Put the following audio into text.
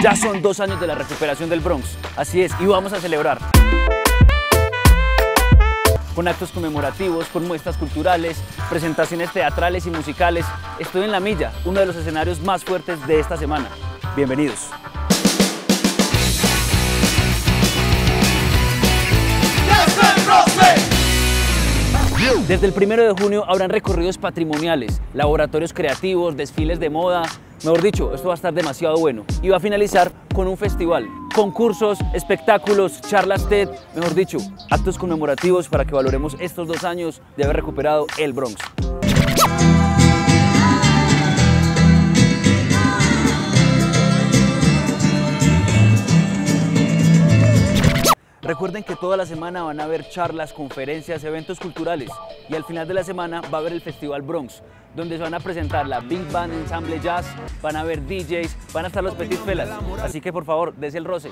Ya son dos años de la recuperación del Bronx, así es, y vamos a celebrar. Con actos conmemorativos, con muestras culturales, presentaciones teatrales y musicales, estoy en La Milla, uno de los escenarios más fuertes de esta semana. Bienvenidos. Desde el primero de junio habrán recorridos patrimoniales, laboratorios creativos, desfiles de moda. Mejor dicho, esto va a estar demasiado bueno. Y va a finalizar con un festival, concursos, espectáculos, charlas TED, mejor dicho, actos conmemorativos para que valoremos estos dos años de haber recuperado el Bronx. Recuerden que toda la semana van a haber charlas, conferencias, eventos culturales y al final de la semana va a haber el Festival Bronx, donde se van a presentar la Big Band Ensemble Jazz, van a haber DJs, van a estar los Petit Felas. Así que por favor, des el roce.